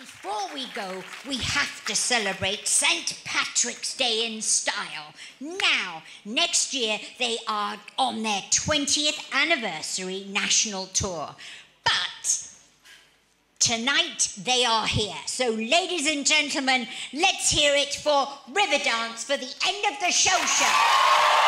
before we go, we have to celebrate St. Patrick's Day in style. Now, next year, they are on their 20th anniversary national tour. But tonight, they are here. So, ladies and gentlemen, let's hear it for Riverdance for the end of the show show.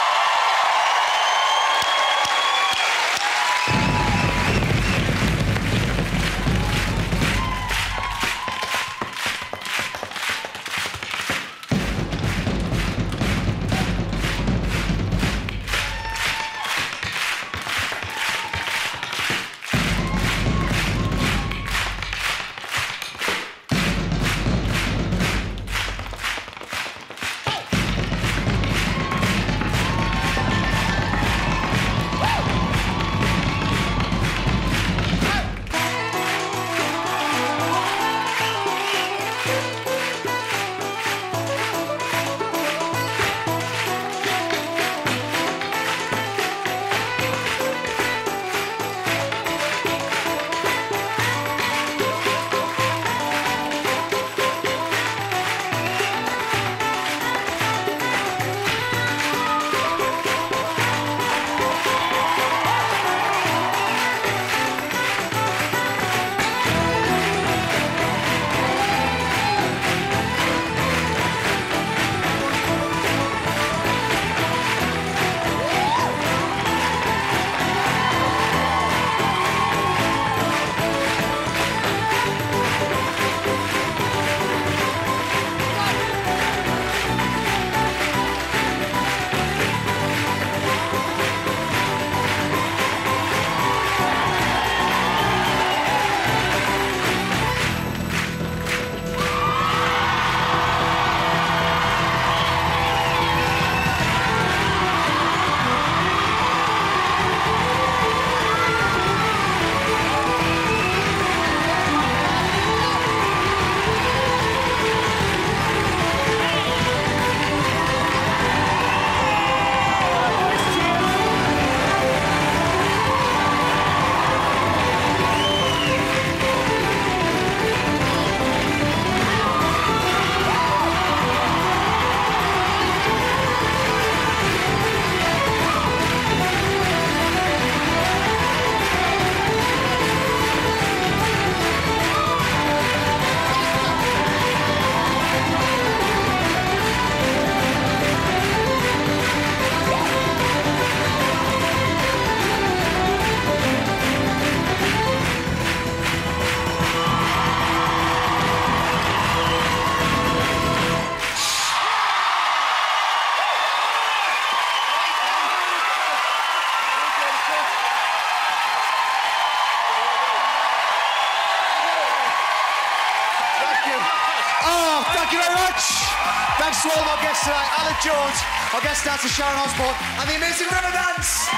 Oh, thank you very much. Thanks to all our guests tonight. Alan Jones, our guest dancer Sharon Osbourne, and the amazing Riverdance.